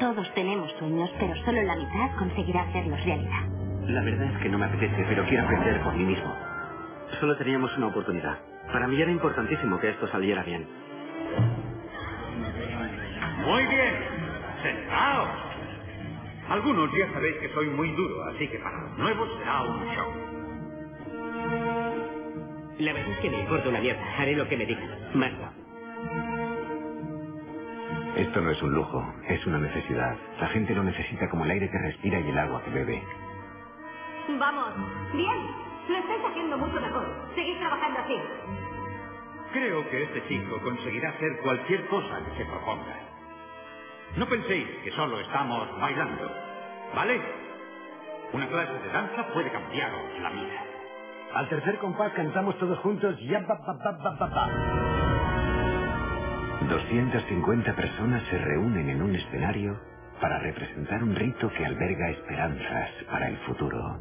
Todos tenemos sueños, pero solo la mitad conseguirá hacerlos realidad. La verdad es que no me apetece, pero quiero aprender por mí mismo. Solo teníamos una oportunidad. Para mí era importantísimo que esto saliera bien. Muy bien. Sentaos. Algunos ya sabéis que soy muy duro, así que para los nuevos será un show. La verdad es que me importa una mierda. Haré lo que me digan. Marco. Esto no es un lujo, es una necesidad. La gente lo necesita como el aire que respira y el agua que bebe. Vamos. Bien. Lo estáis haciendo mucho mejor. Seguid trabajando así. Creo que este chico conseguirá hacer cualquier cosa que se proponga. No penséis que solo estamos bailando, ¿vale? Una clase de danza puede cambiaros la vida. Al tercer compás cantamos todos juntos ya ba, ba, ba, ba, ba, ba. 250 personas se reúnen en un escenario para representar un rito que alberga esperanzas para el futuro.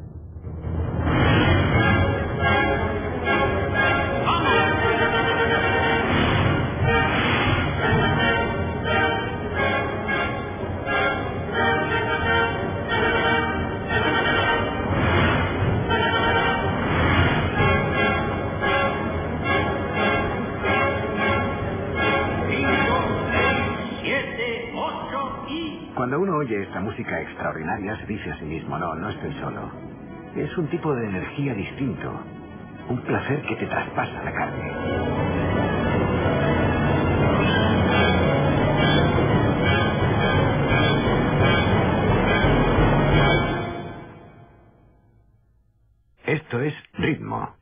Cuando uno oye esta música extraordinaria se dice a sí mismo, no, no estoy solo. Es un tipo de energía distinto, un placer que te traspasa la carne. Esto es ritmo.